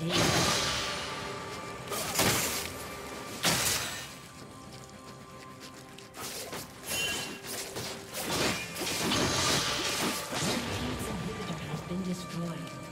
Yeah. destroyed.